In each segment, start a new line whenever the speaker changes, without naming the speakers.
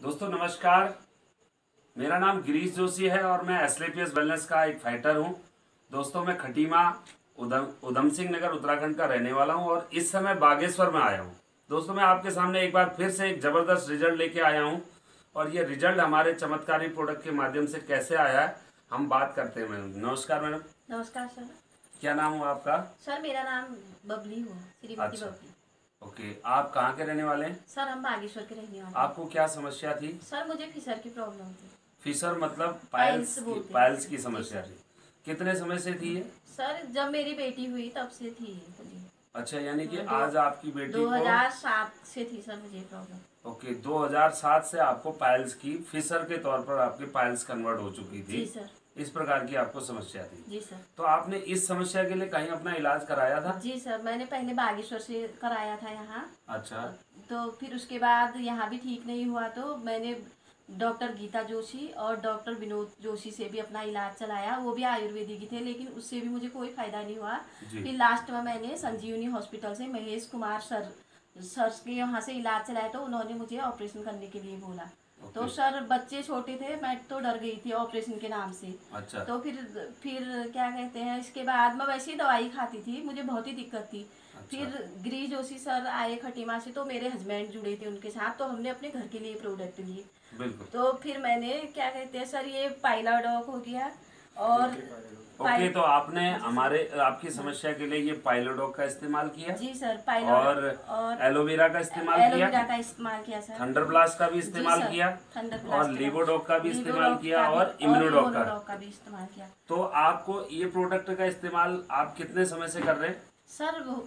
दोस्तों नमस्कार। मेरा नाम गिरीश जोशी है और मैं एसलेपियस वेलनेस का एक फाइटर हूँ। दोस्तों मैं खटीमा उधम उधम सिंह नगर उत्तराखंड का रहने वाला हूँ और इस समय बागेश्वर में आया हूँ। दोस्तों मैं आपके सामने एक बार फिर से एक ज़बरदस्त रिज़ल्ट लेके आया हूँ और ये रिज़ल्ट हमारे चमत्कारी प्रोडक्ट के माध्यम से कैसे आया है हम बात करते हैं। मैडम नमस्कार मैडम।
नमस्कार सर।
क्या नाम हुआ आपका?
सर मेरा नाम बबली हुआ श्रीमती
अच्छा।
बबली।
ओके okay, आप कहाँ के रहने वाले हैं?
सर हम बागेश्वर के रहने वाले
आपको क्या समस्या थी?
सर मुझे फिसर की प्रॉब्लम थी।
फिशर मतलब
पाइल्स
की पाइल्स की समस्या थी। कितने समय से थी ये?
सर जब मेरी बेटी हुई तब से थी ये
अच्छा यानी कि आज आपकी बेटी
दो
को
हज़ार सात से थी सर मुझे प्रॉब्लम
ओके 2007 से आपको पाइल्स की फिसर के तौर पर आपके पाइल्स कन्वर्ट हो चुकी
जी
थी
सर।
इस प्रकार की आपको समस्या थी।
जी सर।
तो आपने इस समस्या के लिए कहीं अपना इलाज कराया था?
जी सर मैंने पहले बागेश्वर से कराया था यहाँ।
अच्छा।
तो फिर उसके बाद यहाँ भी ठीक नहीं हुआ तो मैंने डॉक्टर गीता जोशी और डॉक्टर विनोद जोशी से भी अपना इलाज चलाया। वो भी आयुर्वेदिक ही थे लेकिन उससे भी मुझे कोई फ़ायदा नहीं हुआ। फिर लास्ट में मैंने संजीवनी हॉस्पिटल से महेश कुमार सर सर के यहाँ से इलाज चलाया तो उन्होंने मुझे ऑपरेशन करने के लिए बोला। तो सर बच्चे छोटे थे मैं तो डर गई थी ऑपरेशन के नाम से।
अच्छा।
तो फिर फिर क्या कहते हैं इसके बाद मैं वैसे ही दवाई खाती थी मुझे बहुत ही दिक्कत थी। अच्छा। फिर गिरी जोशी सर आए खटीमा से तो मेरे हस्बैंड जुड़े थे उनके साथ तो हमने अपने घर के लिए प्रोडक्ट लिए।
बिल्कुल।
तो फिर मैंने क्या कहते हैं सर ये पाइला डॉक हो गया और
ओके तो आपने हमारे आपकी समस्या के लिए ये पाइलोडॉग का इस्तेमाल किया?
जी सर
और
और
एलोवेरा का इस्तेमाल किया?
एलोवेरा का इस्तेमाल किया सर।
थंडर ब्लास्ट का भी इस्तेमाल किया?
थंडर
और। लिवोडॉग का भी इस्तेमाल किया और इम्यूनोडॉग का
भी इस्तेमाल किया।
तो आपको ये प्रोडक्ट का इस्तेमाल आप कितने समय से कर रहे हैं?
सर वो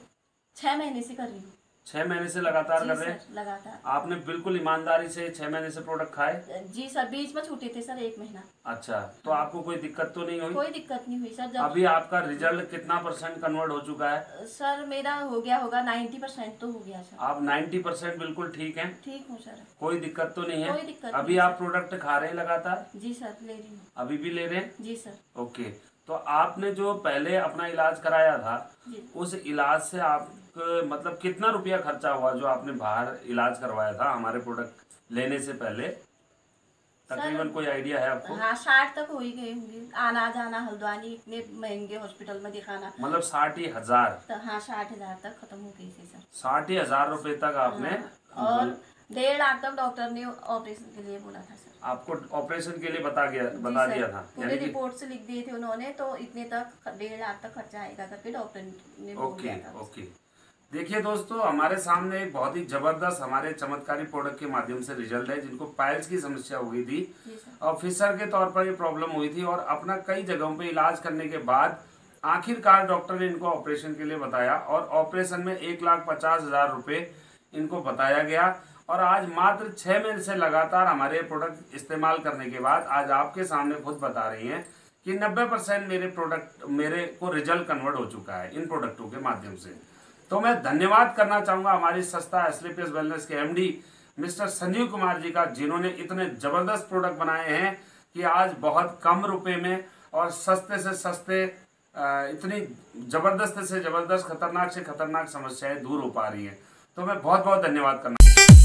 छह महीने से कर रही हूँ।
छह महीने से लगातार कर रहे हैं।
लगातार।
आपने बिल्कुल ईमानदारी से छह महीने से प्रोडक्ट खाए?
जी सर बीच में छूटे थे सर एक महीना।
अच्छा तो आपको कोई दिक्कत तो नहीं हुई?
कोई दिक्कत नहीं हुई सर जब
अभी आपका रिज़ल्ट कितना परसेंट कन्वर्ट हो चुका है?
सर मेरा हो गया होगा नाइन्टी परसेंट तो हो गया सर।
आप 90 परसेंट बिल्कुल ठीक है?
ठीक हूँ सर।
कोई दिक्कत तो नहीं
कोई
है
दिक्कत
अभी आप प्रोडक्ट खा रहे हैं लगातार?
जी सर ले रही हूँ।
अभी भी ले रहे हैं?
जी सर।
ओके। तो आपने जो पहले अपना इलाज कराया था उस इलाज से आप मतलब कितना रुपया खर्चा हुआ जो आपने बाहर इलाज करवाया था हमारे प्रोडक्ट लेने से पहले? तकरीबन कोई आइडिया है आपको?
हाँ साठ तक हो ही गए होंगे। आना जाना हल्द्वानी इतने महँगे हॉस्पिटल में दिखाना।
मतलब साठ ही हज़ार?
तो हाँ साठ हज़ार तक खत्म हो गई थी सर।
साठ ही हज़ार रुपए तक आपने हाँ,
और डेढ़ लाख तक डॉक्टर ने ऑपरेशन के लिए बोला था सर।
आपको ऑपरेशन के लिए बता गया बता दिया था
पूरे रिपोर्ट से लिख दिए थे उन्होंने तो इतने तक डेढ़ लाख तक खर्चा आएगा करके डॉक्टर ने
ओके ओके। देखिए दोस्तों हमारे सामने एक बहुत ही ज़बरदस्त हमारे चमत्कारी प्रोडक्ट के माध्यम से रिज़ल्ट है जिनको पाइल्स की समस्या हुई थी। और फिसर के तौर पर ये प्रॉब्लम हुई थी और अपना कई जगहों पे इलाज करने के बाद आखिरकार डॉक्टर ने इनको ऑपरेशन के लिए बताया और ऑपरेशन में एक लाख पचास हज़ार रुपये इनको बताया गया। और आज मात्र छः महीने से लगातार हमारे प्रोडक्ट इस्तेमाल करने के बाद आज आपके सामने खुद बता रही हैं कि 90 परसेंट मेरे प्रोडक्ट मेरे को रिज़ल्ट कन्वर्ट हो चुका है इन प्रोडक्टों के माध्यम से। तो मैं धन्यवाद करना चाहूँगा हमारी सस्ता एसलीपियस वेलनेस के एमडी मिस्टर संजीव कुमार जी का, जिन्होंने इतने ज़बरदस्त प्रोडक्ट बनाए हैं कि आज बहुत कम रुपए में और सस्ते से सस्ते इतनी ज़बरदस्त से ज़बरदस्त खतरनाक से खतरनाक समस्याएँ दूर हो पा रही हैं। तो मैं बहुत बहुत धन्यवाद करना